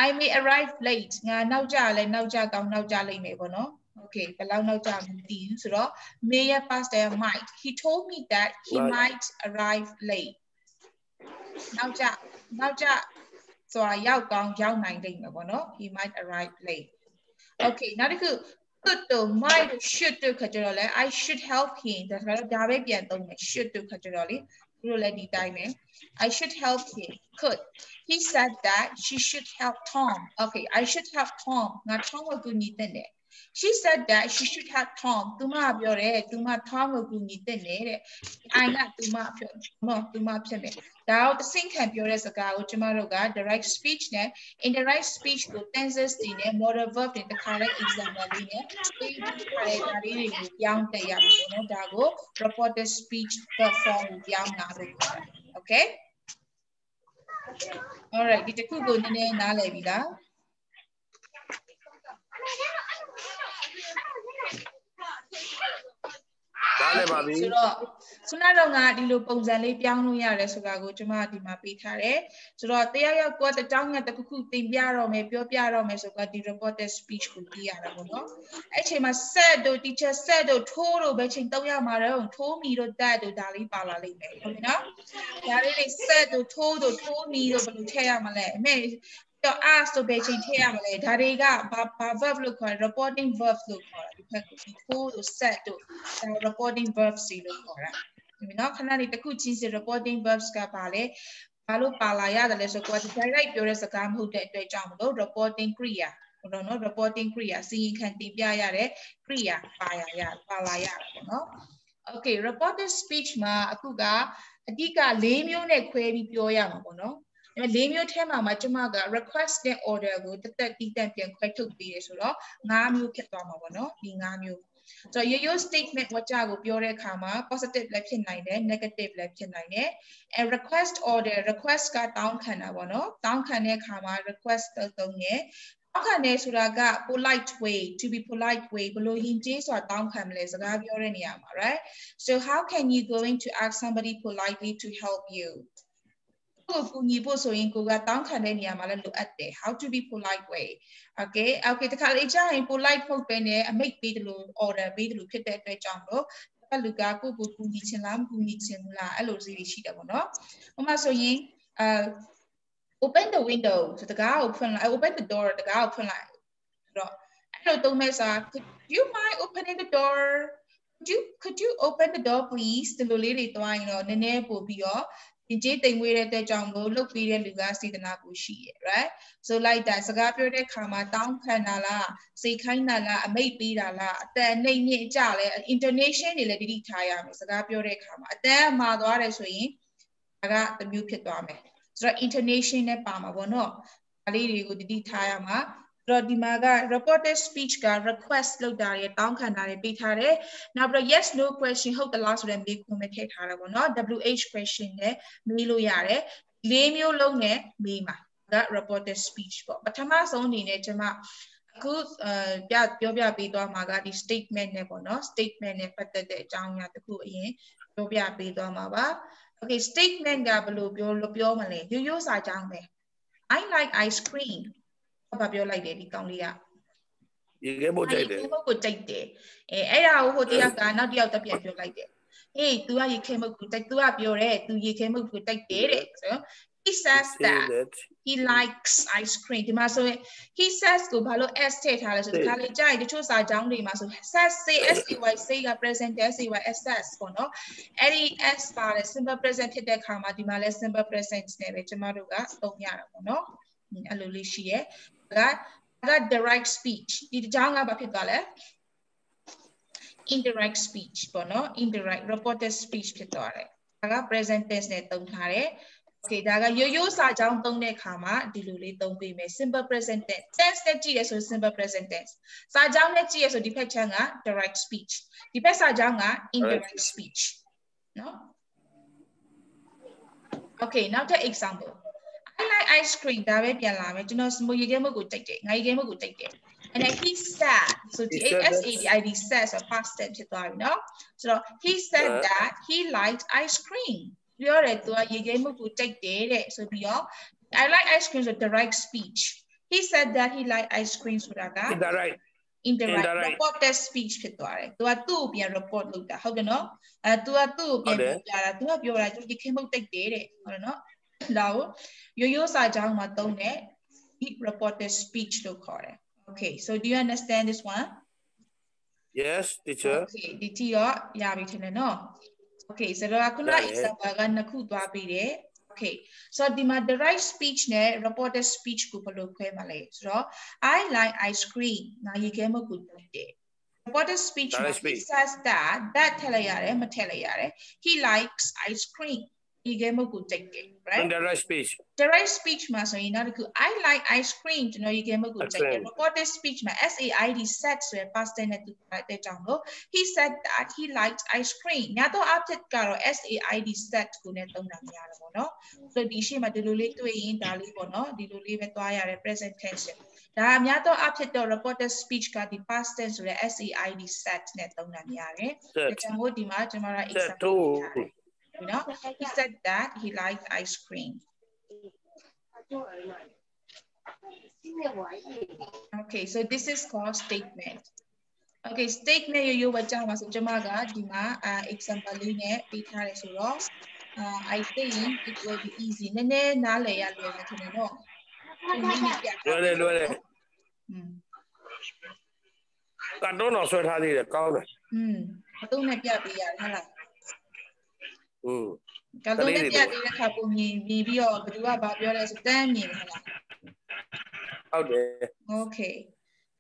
I may arrive late ငါနောက်ကြလဲနောက်ကြကောင်းနောက်ကြလိမ့်မယ်ပေါ့နော် okay ဘယ်လောက်နောက်ကြမသိဘူးဆိုတော့ may ရဲ့ past tense might he told me that he Right. might arrive late နောက်ကြနောက်ကြဆိုတာရောက်ကောင်းရောက်နိုင်လိမ့်မယ်ပေါ့နော် he might arrive late okay နောက်တစ်ခု could တို့ might တို့ should တို့ခါကြတော့လဲ I should help him ဒါဆိုတော့ဒါပဲပြန်သုံးမယ် should တို့ခါကြတော့လေ Ruledi Diamond. I should help him. Could. He said that she should help Tom. Okay, I should help Tom. Nga Tom wa gunitende. she said that she should help Tom သူမပြောတယ်သူမ Tom ကိုကူညီတဲ့တယ်တဲ့ I ကသူမပြောနော်သူမဖြစ်မယ်ဒါတော့တဆင့်ခံပြောတဲ့စကားကိုကျမတို့က direct speech နဲ့ indirect speech ကို tenses တွေနဲ့ modal verb တွေတစ်ခါလေး example လေးနဲ့ speech တွေဒါလေးတွေကိုပြောင်းတက်ရမှာပေါ့နော်ဒါကို reported speech verb form ကိုပြောင်းလာလို့ခေါ်တယ် okay alright ဒီတစ်ခုကိုနည်းနည်းနားလည်ပြီလား ဒါလည်းပါပြီဆိုတော့ခုနတော့ငါဒီလိုပုံစံလေးပြောင်းလို့ရတယ်ဆိုတာကိုကျွန်မဒီမှာပေးထားတယ်ဆိုတော့တရားရောက်ကိုတစ်တောင်းရတစ်ခုခုတင်ပြတော့မယ်ပြောပြတော့မယ်ဆိုတော့ဒီ reported speech ကိုကြည့်ရတာပေါ့နော်အဲ့အချိန်မှာ set တို့ teacher set တို့ထိုးတို့ပဲချိန်သုံးရမှာတော့ထိုးမီတို့ that တို့ဒါလေးပါလာလိမ့်မယ်ဟုတ်ပြီနော်ဒါလေးတွေ set တို့ထိုးတို့ထိုးမီတို့ဘယ်လိုထည့်ရမလဲအမေ တော့ ask တို့ပဲချိန်ထည့်ရမလဲဒါတွေကဘာဘာ verb လို့ခေါ်တယ် reporting verb လို့ခေါ်တယ်ဒီဖက်ကိုဒီထိုးတို့ set တို့ဒါ reporting verbs တွေလို့ခေါ်တာဒီနော်ခဏလေးတစ်ခုချင်းစီ reporting verbs ကပါလေဘာလို့ပါလာရတယ်လဲဆိုတော့ဒီ direct ပြောတဲ့စကားမဟုတ်တဲ့အတွက်ကြောင့်မလို့ reporting ကရိယာဟုတ်တော့နော် reporting ကရိယာစီရင်ခံတင်ပြရတဲ့ကရိယာပါရရပါလာရတာပေါ့နော် okay reported speech မှာအခုကအဓိက၄မျိုးနဲ့ခွဲပြီးပြောရမှာပေါ့နော်အဲ ၄မျိုးထဲမှာမှကျမက request နဲ့ order ကိုတက်တက်တီးတန့်ပြန်ခွဲထုတ်ပေးရဆိုတော့၅မျိုးဖြစ်သွားမှာပေါ့နော်ဒီ၅မျိုးဆိုတော့ရိုးရိုး statement ဝါကြကိုပြောတဲ့အခါမှာ positive လည်းဖြစ်နိုင်တယ် negative လည်းဖြစ်နိုင်တယ်အဲ request order request ကတောင်းခံတာပေါ့နော်တောင်းခံတဲ့အခါမှာ request သုံးတယ်တောင်းခံတယ်ဆိုတာက polite way to be polite way ဘယ်လိုယဉ်ကျေးစွာတောင်းခံမလဲစကားပြောတဲ့နေရာမှာ right so how can you going to ask somebody politely to help you ကိုကူညီဖို့ဆိုရင်ကိုကတောင်းခံတဲ့နေရာမှာလည်းလိုအပ်တယ် how to be polite way okay okay တခါလေကြာရင် polite မဟုတ်ပဲနဲ့အမိတ်ပေးတယ်လို့ order ပေးတယ်လို့ဖြစ်တဲ့အတွက်ကြောင့်လို့အဲ့လူကကိုကိုကူညီချင်လားမကူညီချင်ဘူးလားအဲ့လိုစီးရှိတယ်ပေါ့နော်ဥပမာဆိုရင်အဲ open the window ဆိုတကားကိုဖွင့်လိုက် open the door တကားကိုဖွင့်လိုက်အဲ့တော့အဲ့လိုသုံးမဲ့စာ could you mind opening the door could you could you open the door please ဒီလိုလေးတွေတွားရင်တော့နည်းနည်းပို့ပြီးတော့ ဒီကြေးတိမ်ဝေးတဲ့အတွက်ကြောင့်မို့လုတ်ပြီးတဲ့လူကစေတနာကိုရှိရ right so like that စကားပြောတဲ့ခါမှာတောင်းခံတာလားစိတ်ခိုင်းတာလားအမိတ်ပေးတာလားအတန်နှိမ့်မြင့်ကြလဲ intonation တွေလည်းတတိထားရမယ်စကားပြောတဲ့ခါမှာအတန်မှာသွားတယ်ဆိုရင်ဒါကတစ်မျိုးဖြစ်သွားမယ်ဆိုတော့ intonation နဲ့ပါမှာပေါ့နော်ဒါလေးတွေကိုတတိထားရမှာအဲ့ တော့ဒီမှာက reported speech က request လုပ်တာတွေတောင်းခံတာတွေပေးထားတယ်။နောက်ပြီးတော့ yes no question ဟုတ်သလားဆိုတဲ့မေးခွန်းပဲထည့်ထားတာပေါ့နော် WH question နဲ့မေးလို့ရတယ်။လေးမျိုးလုံးနဲ့မေးမှာဒါ reported speech ပေါ့ပထမဆုံးအနေနဲ့ကျွန်မအခုအဲပြပြောပြပေးသွားမှာကဒီ statement နဲ့ပေါ့နော် statement နဲ့ပတ်သက်တဲ့အကြောင်းအရာတစ်ခုအရင်ပြောပြပေးသွားမှာပါ okay statement ကဘယ်လိုပြောလို့ပြောမလဲရိုးရိုးစာကြောင်းပဲ I like ice cream ဘာပြောလိုက်တယ်ဒီကောင်လေးက ရေခဲဖို့ကြိုက်တယ် ရေခဲမုတ်ကိုကြိုက်တယ်အဲအဲ့ဒါကိုဟိုတယောက်ကနောက်တစ်ယောက်တက်ပြန်ပြောလိုက်တယ်ဟေး तू ကရေခဲမုတ်ကိုကြိုက် तू ကပြောတယ် तू ရေခဲမုတ်ကိုကြိုက်တယ်တဲ့ဆိုတော့ he says Say that that he likes ice cream ဒီမှာဆိုရင် he says ကိုဘာလို့ s ထည့်ထားလဲဆိုတော့ဒီခါလေးကြာရင်တချို့စာကြောင်းတွေမှာဆို says say s a y say က present tense say s says ပေါ့နော်အဲ့ဒီ s ပါလဲ simple present ဖြစ်တဲ့ခါမှာဒီမှာလဲ simple present နဲ့ပဲကျမတို့ကသုံးရတာပေါ့နော်အဲ့လိုလေးရှိရဲ့ဒါ ကဒါက direct speech ဒီကြောင်းကဘာဖြစ်သွားလဲ indirect speech ပေါ့နော် indirect reported speech ဖြစ်သွားတယ်ဒါက present tense နဲ့သုံးထားတယ် okay ဒါကရိုးရိုးစာကြောင်းသုံးတဲ့အခါမှာဒီလိုလေးသုံးပေးမယ် simple present tense tense နဲ့ကြည့်ရဆို simple present tense စာကြောင်းနဲ့ကြည့်ရဆိုဒီဖက်ချမ်းက direct speech ဒီဖက်စာကြောင်းက indirect speech နော် okay နောက်တစ် example I like ice cream ဒါပဲပြန်လာမယ်ကျွန်တော်စမရေခဲမုတ်ကိုကြိုက်တယ်ငါရေခဲမုတ်ကိုကြိုက်တယ် and then he said so the He said s a d i d said so past tense ဖြစ်သွားပြီเนาะဆိုတော့ he said Uh. that he liked ice cream ပြောတယ်သူကရေခဲမုတ်ကိုကြိုက်တယ်တဲ့ဆိုပြီးတော့ I like ice cream ဆို direct speech he said that he liked ice cream ဆိုတာက is that right indirect Indirect. reported speech ဖြစ်သွားတယ်။ तू ကသူ့ကိုပြန် report လုပ်တာဟုတ်တယ်နော်။အဲ तू ကသူ့ကိုပြန် ဟုတ်တယ် ပြောပြတာ။ तू ကပြောတာသူဒီခင်မုတ်တိတ်တယ်တဲ့ဟုတ်တယ်နော်။ ဒါကိုရိုးရိုးစာကြောင်းမှာသုံးတဲ့ reported speech လို့ခေါ်တယ်။ Okay so do you understand this one? yes teacher Okay ဒီတီတော့ရပြီထင်တယ်နော် Okay ဆိုတော့ခုန ရတယ် example ကနှစ်ခုသွားပြီးတယ် Okay so ဒီမှာ direct speech နဲ့ reported speech ကိုဘယ်လိုခွဲမလဲဆိုတော့ I like ice cream ငါရေခဲမုတ်ကိုတူတယ် reported speech မှာ Direct he speech. says that that ထည့်လိုက်ရတယ်မထည့်လိုက်ရတယ် he likes ice cream ရေခဲမုတ်ကိုကြိုက်တယ် right indirect speech direct speech မှာဆိုရင်နောက်တစ်ခု I like ice cream ကျွန်တော်ရေခဲမုတ်ကိုကြိုက်တယ် Ice cream. reported speech မှာ SAID said ဆိုရယ် past tense နဲ့တူတဲ့ကြောင့်လို့ he said that he liked ice cream ညတော့ object ကတော့ SAID said ကိုနဲ့သုံးတာများတယ်ပေါ့နော်ဆိုတော့ဒီရှေ့မှာဒီလိုလေးတွေ့ရင်ဒါလေးပေါ့နော်ဒီလိုလေးပဲသွားရတယ် present tense ဒါအများတော့ object တော့ reported speech ကဒီ past tense ဆိုရယ် SAID said နဲ့သုံးတာများတယ် set ဒါကြောင့်မို့ဒီမှာကျွန်တော်တို့ set example to ပြရတယ် you know, he said that he likes ice cream. Okay, so this is called statement. Okay, statement ရိုးရိုးပဲကြားပါဆိုကျွန်မကဒီမှာ uh, example လေးနဲ့ပေးထားတယ်ဆိုတော့ eh, uh, I think it will be easy. နည်းနည်းနားလည်ရလွယ်မယ်ထင်တယ်နော်လွယ်တယ်လွယ်တယ်ကတ်တော့ဆွဲထားသေးတယ်ကောင်းတယ်อืมအတုံးနဲ့ပြပေးရတယ်ဟုတ်လား อืมကတုံးနဲ့ကလေးပြတွေပေးတဲ့ခါပုံမြင်ပြီးပြီးတော့ဘယ်သူကဘာပြောလဲဆိုတန်းမြင်ဟုတ်လားဟုတ်တယ် Okay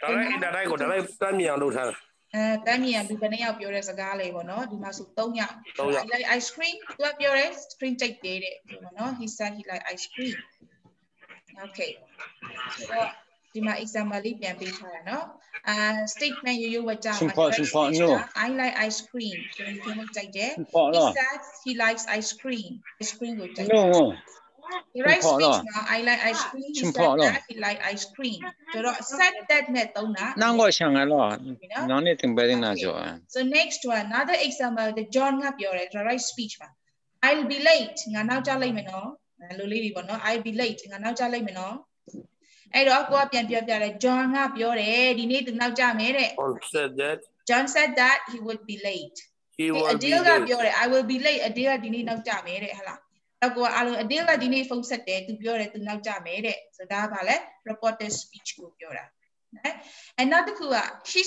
ဒါလိုက် indirect ကိုဒါလိုက်တမ်းမြင်အောင်လုပ်ထားတာအဲတမ်းမြင်လူဘယ်နှစ်ယောက်ပြောတဲ့စကားလေးပေါ့နော်ဒီမှာဆို3ယောက်သုံးယောက် I like ice cream သူကပြောတယ် screen ကြိုက်တယ်တဲ့ဒီမှာနော် he said he like ice cream okay ဆိုတော့ ဒီမှာ example လေးပြန်ပေးထားတာနော်အာ statement ရိုးရိုးဝကြမှာ ရှင်ဖော့ရှင်ဖော့ no I like ice cream ဆိုရင်ဒီမှာကြိုက်တယ် ပေါ့ he လား said he likes ice cream ice cream ကိုကြိုက် no The right ရှင်ဖော့ speech လား မှာ I like ice cream he ရှင် said ဖော့လား that he like ice cream ဆိုတော့ said that နဲ့သုံးတာ နန်းကိုရှန်ကလားနောင်နေတင်ပဲနေကြော So next one another example the John ကပြောတယ် the right speech မှာ I'll be late ငါနောက်ကျလိမ့်မယ်နော်အဲ့လိုလေးတွေပေါ့နော် I'll be late ငါနောက်ကျလိမ့်မယ်နော် အဲ့တော့ကိုကပြန်ပြောပြတယ် John ကပြောတယ်ဒီနေ့သူနောက်ကျမယ်တဲ့ on said that John said that he would be late he Hey, will be Adele က late ပြောတယ် I will be late Adele ကဒီနေ့နောက်ကျမယ်တဲ့ဟဟလားအဲ့ကိုကအားလုံး Adele ကဒီနေ့ဖုန်းဆက်တယ်သူပြောတယ်သူနောက်ကျမယ်တဲ့ဆိုတော့ဒါကဘာလဲ reported speech ကိုပြောတာနော် and နောက်တစ်ခုက she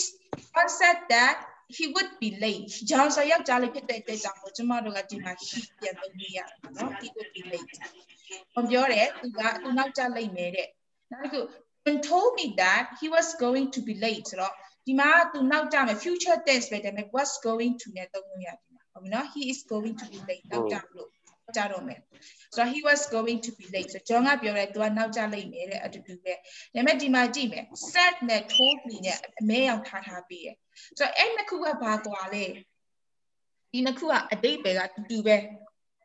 John said that he would be late John ဆိုယောက်ျားလေးဖြစ်တဲ့အတွက်ကြောင့်မို့ကျမတို့ကဒီမှာ he ပြန်သုံးပြရတာနော် he would be late ဘာပြောတယ်သူကသူနောက်ကျလိမ့်မယ်တဲ့ နောက်တစ်ခု when told me that he was going to be late ဆိုတော့ဒီမှာသူနောက်ကျမယ် future tense ပဲဒါပေမဲ့ was going to နဲ့သုံးလို့ရတယ်ဟုတ်ပြီနော် he is going to be late နောက်ကျလို့ကြတော့မယ်ဆိုတော့ he was going to be late ဆိုတော့ John ကပြောတယ်သူကနောက်ကျလိမ့်မယ်တဲ့အတူတူပဲဒါပေမဲ့ဒီမှာကြည့်မယ် said နဲ့ told me နဲ့အမဲအောင်ထားထားပြီးရယ်ဆိုတော့အဲ့နှစ်ခုကဘာကွာလဲဒီနှစ်ခုကအတိတ်ပဲကတူတူပဲ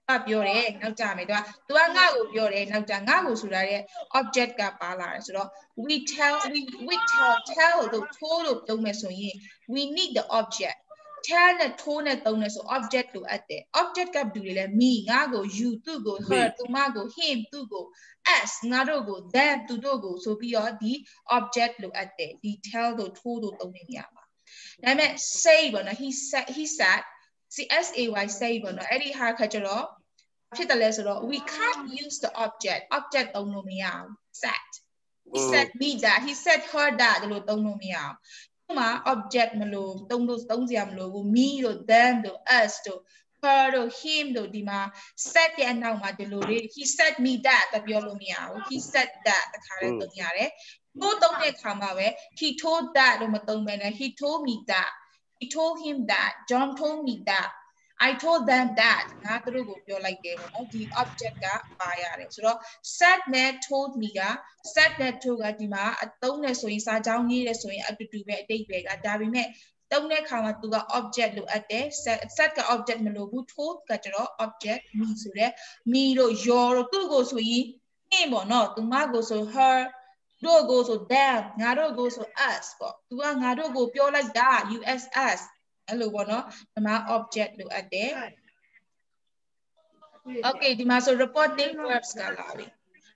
ကပြောတယ်နောက်ကြမယ်သူကသူကငါ့ကိုပြောတယ်နောက်ကြငါ့ကိုဆိုတာတဲ့ object ကပါလာတယ်ဆိုတော့ we tell we we tell tell လို့ told လို့ပြောမယ်ဆိုရင် we need the object tell နဲ့ told နဲ့သုံးတယ်ဆို object လိုအပ်တယ် object ကဘယ်သူတွေလဲ me ငါ့ကို you သူ့ကို her သူမကို him သူ့ကို us ငါတို့ကို them သူတို့ကိုဆိုပြီးတော့ဒီ object လိုအပ်တယ်ဒီ tell လို့ told လို့သုံးတဲ့နေရာမှာဒါပေမဲ့ say ပေါ့နော် he said he said C S A Y say ပေါ့နော်အဲ့ဒီဟာခါကျတော့ ဖြစ်တယ်လဲဆိုတော့ we can't use the object object သုံးလို့မရဘူး set he said me that he said her that ဒီလိုသုံးလို့မရဘူးဥပမာ object မလို့သုံးလို့သုံးစရာမလိုဘူး me တို့ them တို့ us တို့ her တို့ him တို့ဒီမှာ set ရဲ့အနောက်မှာဒီလိုလေး he said me that တပြောလို့မရဘူး he said that တခါလေးသုံးရတယ်ကိုသုံးတဲ့ခါမှာပဲ he told that လို့မသုံးဘဲနဲ့ he told me that he told him that John told me that I told them that ငါတို့ကိုပြောလိုက်တယ်ပေါ့နော်ဒီ object ကပါရတယ်ဆိုတော့ said နဲ့ told me က said နဲ့ told ကဒီမှာအသုံးနဲ့ဆိုရင်စာကြောင်းရေးတယ်ဆိုရင်အတူတူပဲအတိတ်ပဲကဒါပေမဲ့တုံးတဲ့ခါမှာသူက object လိုအပ်တယ် set set က object မလိုဘူး told ကကျတော့ object me ဆိုတဲ့ me တို့ your တို့သူ့ကိုဆိုရင်ဟင်းပေါ့နော်သူမကိုဆို her တို့ကိုဆို them ငါတို့ကိုဆို us ပေါ့သူကငါတို့ကိုပြောလိုက်တာ us us အဲ့လိုပေါ့နော်ဒီမှာ object လိုအပ်တယ် okay ဒီမှာဆို reporting verbs ကလာပြီ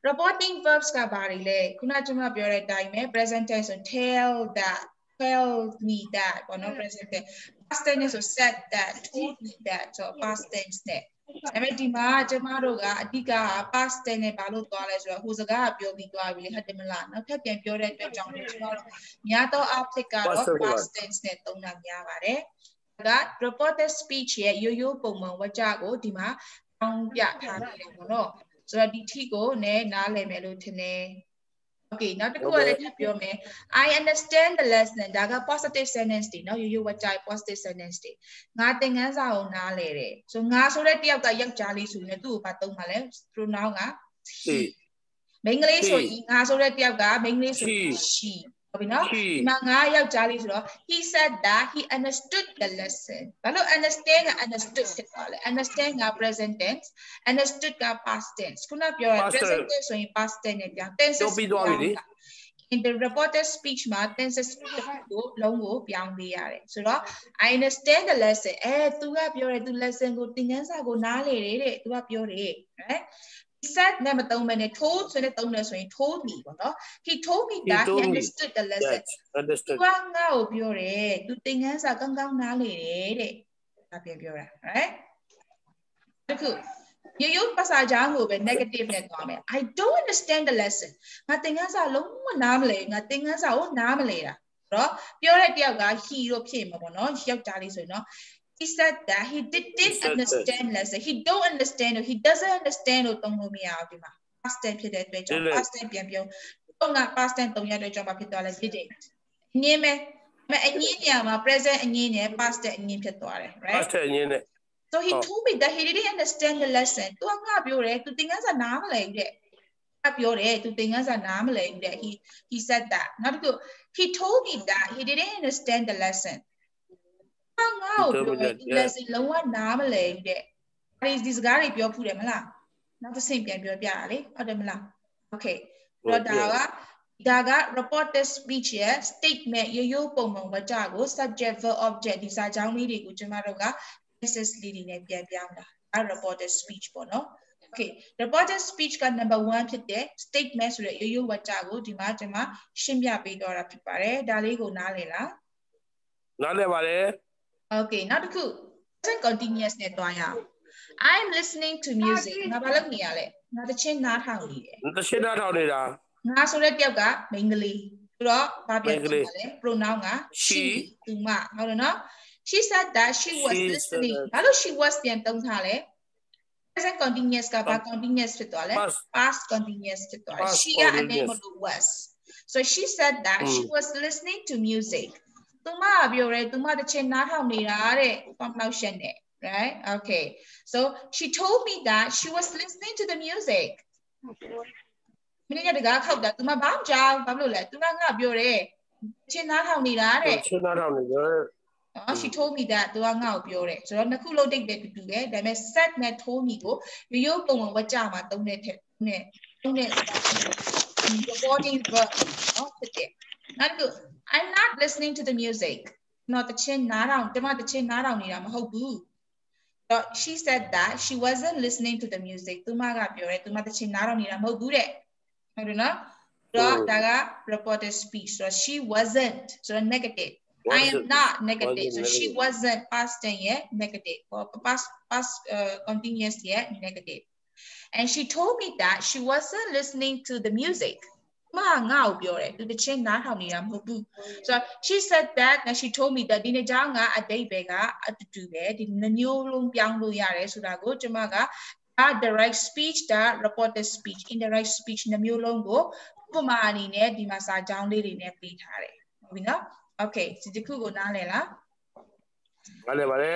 reporting verbs ကဘာတွေလဲခုနကကျွန်မပြောတဲ့အတိုင်းပဲ present tense ဆို tell that tell me that ပေါ့နော် present tense past tense ဆို said that told me that ဆို past tense နဲ့ ဒါပေမဲ့ဒီမှာကျမတို့ကအဓိက past tense နဲ့ဘာလို့သွားလဲဆိုတော့ဟိုစကားကပြောပြီးသွားပြီလေဟုတ်တယ်မလားနောက်ထပ်ပြန်ပြောတဲ့အတွက်ကြောင့်ကျမတို့များသောအားဖြင့်ကတော့ past tense နဲ့သုံးတာများပါတယ်က reported speech ရဲ့ရိုးရိုးပုံမှန်ဝကြကိုဒီမှာပေါင်းပြထားနေတယ်ပေါ့နော်ဆိုတော့ဒီ ठी ကိုနည်းနားလည်မယ်လို့ထင်တယ် Okay နောက်တစ်ခုကလည်းထပ်ပြောမယ် I understand the lesson ဒါက positive sentence တွေနော်ရိုးရိုးဝကြိုက် positive sentence တွေငါသင်ခန်းစာကိုနားလဲတယ်ဆိုငါဆိုတဲ့တယောက်ကယောက်ျားလေးဆိုရင်သူ့ကိုဘာသုံးမှာလဲ pronoun က he မိန်းကလေးဆိုရင်ငါဆိုတဲ့တယောက်ကမိန်းကလေးဆို she ဟုတ်ပြီနော်ဒီမှာငါယောက်ျားလေးဆိုတော့ he said that he understood the lesson ဘာလို့ understand က understood ဖြစ်သွားလဲ understand က present tense understood က past tense ခုနပြောရ present tense ဆိုရင် past tense နဲ့ပြောင်း tense ပြောပြီးသွားပြီလေ in the reported speech မှာ tenses ကိုလုံးကိုပြောင်းပေးရတယ်ဆိုတော့ I understand the lesson အဲ तू ကပြောတယ် तू lesson ကိုသင်ခန်းစာကိုနားလေတယ်တဲ့ तू ကပြောတယ် right said နဲ့မသုံးမနဲ့ told ဆိုတဲ့သုံးတယ်ဆိုရင် told me ပေါ့နော် he told me that he understood the lesson yes understood သူကငါ့ကိုပြောတယ်သူသင်ခန်းစာကောင်းကောင်းနားလေတယ်တဲ့ဒါပြန်ပြောတာ right တခုရိုးရိုးပါစာကြောင်းကိုပဲ negative နဲ့သွားမယ် I don't understand the lesson ငါသင်ခန်းစာလုံးဝနားမလဲငါသင်ခန်းစာကိုနားမလဲတာဆိုတော့ပြောတဲ့တယောက်က he လို့ဖြစ်မှာပေါ့နော်ယောက်ျားလေးဆိုရင်နော် he said that he did, didn't understand lesson he don't understand or he doesn't understand လို့သုံးလို့မရဘူးဒီမှာ past tense ဖြစ်တဲ့အတွက်ကြောင့် past tense ပြန်ပြောတော့ငါ past tense သုံးရတဲ့ကြောင့်ဘာဖြစ်သွားလဲ didn't ငင်းမယ်မအငင်းညမှာ present အငင်းနဲ့ past tense အငင်းဖြစ်သွားတယ် right past tense အငင်းနဲ့ so he told me that he didn't understand the lesson သူကငါပြောတယ်သူသင်ခန်းစာနားမလည်ဘူးတဲ့ပြောတယ်သူသင်ခန်းစာနားမလည်ဘူးတဲ့ he he said that နောက်တစ်ခု he told me that he didn't understand the lesson ငါ့ကိုပြောတယ်ဒီ lesson လုံးဝနားမလည်ဘူးတဲ့အဲဒီဒီစကားတွေပြောဖူးတယ်မလားနောက်တစ်ဆင့်ပြန်ပြောပြတာလေဟုတ်တယ်မလား okay တော့ဒါကဒါက reported speech ရဲ့ statement ရိုးရိုးပုံပုံဝကြကို subject verb object ဒီစာကြောင်းလေးတွေကိုကျမတို့က thesis လေးတွေနဲ့ပြန်ပြောင်းတာအဲ reported speech ပေါ့နော် okay reported speech က number 1ဖြစ်တဲ့ statement ဆိုတဲ့ရိုးရိုးဝကြကိုဒီမှာကျွန်မရှင်းပြပေးတော့တာဖြစ်ပါတယ်ဒါလေးကိုနားလည်လားနားလည်ပါတယ် Okay နောက်တစ်ခု present continuous နဲ့တွားရအောင် I am listening to music ငါဘာလုပ်နေရလဲငါတချင်းနားထောင်နေတယ် တရှင်းနားထောင်နေတာ ငါဆိုတဲ့တယောက်ကမိန်းကလေးဆိုတော့ဘာပြန်ပြောလဲ pronoun က she သူမဟုတ်တယ်နော် she said that she was listening ဘာလို့ she was ပြန်သုံးထားလဲ present continuous ကဘာ continuous ဖြစ်သွားလဲ past continuous ဖြစ်သွားတယ် she ကအနေမလို့ was so she said that she was listening to music သူမကပြောတယ်သူမတချင်နားထောင်နေတာတဲ့ function နဲ့ right okay so she told me that she was listening to the music မင်းကတကားခောက်တာသူမဘာမှကြောက်ဘာလို့လဲသူကငါပြောတယ်ချင်နားထောင်နေတာတဲ့ရှင်းနားထောင်နေတယ်နော် she told me that သူကငါ့ကိုပြောတယ်ဆိုတော့နှစ်ခုလုံးတိတ်တယ်တူတူပဲဒါပေမဲ့ set နဲ့ told me ကိုရိုးရိုးပုံပုံဝကြမှာသုံးတဲ့ထက်နဲ့သုံးတဲ့ reporting verb နော်ဖြစ်တယ်နောက်တစ်ခု I'm not listening to the music နော်တချင်းနားထောင်တမတချင်းနားထောင်နေတာမဟုတ်ဘူး so she said that she wasn't listening to the music သူမကပြောတယ်သူမတချင်းနားထောင်နေတာမဟုတ်ဘူးတဲ့ဟုတ်တယ်နော်တော့ဒါက reported speech ဆိုတော့ she wasn't ဆိုတော့ negative I am Wasn't- not negative. So wasn't she negative. wasn't past tense yet negative or past past uh, continuous yet negative. And she told me that she wasn't listening to the music. မငါ့ကိုပြောတယ်သူတချင်းနားထောင်နေတာမဟုတ်ဘူး so she said that and she told me that ဒီနေ့ကြောင့်ငါအတိတ်ပဲကအတူတူပဲဒီနှမျိုးလုံးပြောင်းလို့ရတယ်ဆိုတာကိုကျမကဒါ direct speech ဒါ reported speech indirect speech နှမျိုးလုံးကိုဥပမာအနေနဲ့ဒီမှာစာကြောင်းလေးတွေနဲ့ပေးထားတယ်ဟုတ်ပြီနော် okay ဒီတစ်ခုကိုနားလည်လားဘာလဲဘာလဲ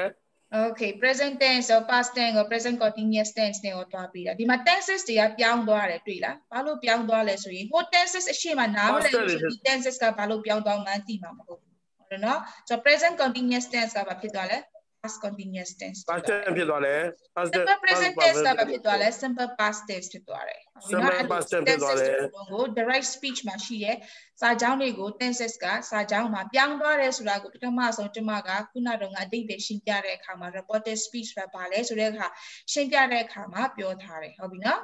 Okay present tense or past tense or present continuous tense နဲ့ကိုတွားပြီးတာဒီမှာ tenses တွေကပြောင်းသွားတယ်တွေ့လားဘာလို့ပြောင်းသွားလဲဆိုရင်ဟို tenses အရှိမနားမလဲ Past tense ဆိုဒီ tenses ကဘာလို့ပြောင်းသွားမှန်းသိမှာမဟုတ်ဘူးဟုတ်တယ်နော် so present continuous tense ကဘာဖြစ်သွားလဲ past continuous tense ဖြစ် past သွားတယ် tense ဖြစ်သွားတယ် past tense simple present past tense ကဘာ perfect ဖြစ်သွားလဲ simple past tense ဖြစ်သွားတယ်ဟုတ်ပြီနော် Simple past tense ဖြစ်သွားတယ်အဲ့ဒီ tenses ကို direct speech မှာရှိတဲ့စာကြောင်းတွေကို tenses ကစာကြောင်းမှာပြောင်းသွားတယ်ဆိုတာကိုပထမဆုံးကျွန်မကခုနကတော့ငါအတိတ်ပဲရှင်းပြတဲ့အခါမှာ reported speech ဆိုတာဘာလဲဆိုတဲ့အခါရှင်းပြတဲ့အခါမှာပြောထားတယ်ဟုတ်ပြီနော်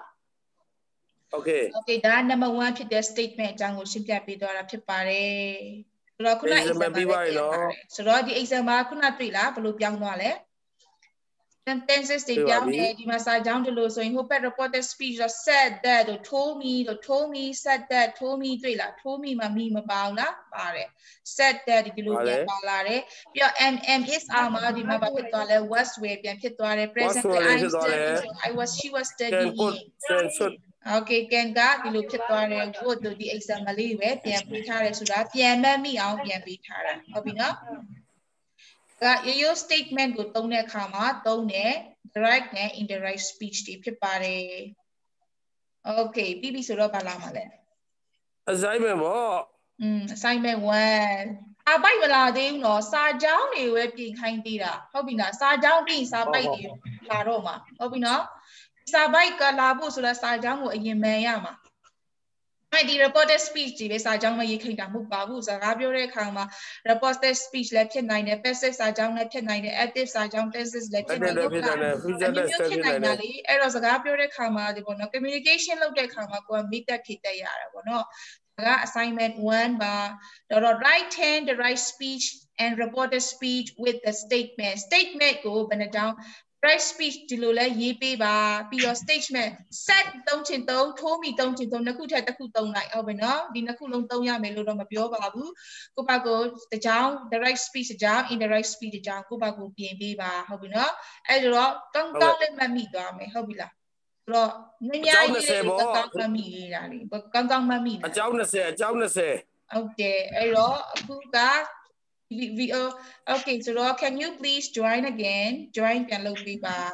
okay Okay ဒါ number 1ဖြစ်တဲ့ statement အကြောင်းကိုရှင်းပြပေးသွားတာဖြစ်ပါတယ် ဆိုတော့ခုန Example example ပြီးပါပြီနော်ဆိုတော့ဒီ example ခုနတွေ့လားဘယ်လိုပြောင်းသွားလဲ sentences တွေတွေ့ပါပြောင်းပြီတယ်ဒီမှာစာကြောင်းဒီလိုဆိုရင် hope reported speech တော့ said that တို့ told me တို့ told me said that told me တွေ့လား told me မှာ me မပါဘူးလားပါတယ် said that ဒီလိုပါပြတယ်န်ပါလာတယ်ပြီးတော့ am am is are မှာဒီမှာဘာဖြစ်သွားလဲ was were ပြန်ဖြစ်သွားတယ် present were I'm ဖြစ်သွားတယ် studying I was she was can studying Okay ကန်ကဒီလိုဖြစ်သွားတယ်ကိုတို့ဒီ example လေးပဲပြန်ပေးထားတယ်ဆိုတာပြန်မှတ်မိအောင်ပြန်ပေးထားတာဟုတ်ပြီနော်ကရိုးရိုး statement ကိုသုံးတဲ့အခါမှာသုံးတယ် direct နဲ့ indirect speech တွေဖြစ်ပါတယ် Okay ပြီးပြီဆိုတော့ဘာလာမှာလဲ assignment ပေါ့ um assignment 1အပိုက်မလာသေးဘူးနော်စာကြောင်းတွေပဲပြင်ခိုင်းသေးတာဟုတ်ပြီလားစာကြောင်းပြင်စာပိုက်တွေလာတော့မှာဟုတ်ပြီနော် စာပိုက်ကလာဖို့ဆိုတော့စာကြောင်းကိုအရင်မှန်ရမှာအဲ့ဒီ reported speech ကြီးပဲစာကြောင်းမရေးခိုင်းတာမဟုတ်ပါဘူးစကားပြောတဲ့အခါမှာ reported speech လည်းဖြစ်နိုင်တယ် passive စာကြောင်းလည်းဖြစ်နိုင်တယ် active စာကြောင်း tenses လည်းဖြစ်နိုင်တယ် active လည်းဖြစ်နိုင်တယ် future အမျိုး tense မျိုး လည်း ဖြစ် ဖြစ်နို နိုင် င်တယ် တာလေအဲ့တော့စကားပြောတဲ့ခါမှာဒီပေါ့နော် communication လုပ်တဲ့ခါမှာကိုကမိတက်ဖြစ်တတ်ရတာပေါ့နော်ဒါက assignment 1ပါတော့တော့ right hand the right speech and reported speech with the statement statement ကိုဘယ်နှတောင်း right speech ဒီလိုလဲရေးပေးပါပြီးတော့ statement set သုံးချင်သုံး told me သုံးချင်သုံးနှစ်ခုထက်တစ်ခုသုံးလိုက်ဟုတ်ပြီနော်ဒီနှစ်ခုလုံးသုံးရမယ်လို့တော့မပြောပါဘူးကိုပါကိုတကြောင် direct speech တကြောင် indirect speech တကြောင်ကိုပါကိုပြင်ပေးပါဟုတ်ပြီနော်အဲ့ဒါတော့ကောင်းကောင်းလေးမှတ်မိသွားမယ်ဟုတ်ပြီလားဆိုတော့ညညရေးလေးကောင်းကောင်းမှတ်မိရေးတာလေကောင်းကောင်းမှတ်မိအလားကြောင်း20အကြောင်း20ဟုတ်တယ်အဲ့တော့အခုက We, we uh, okay, so Laura, can you please join again? Join can look ba.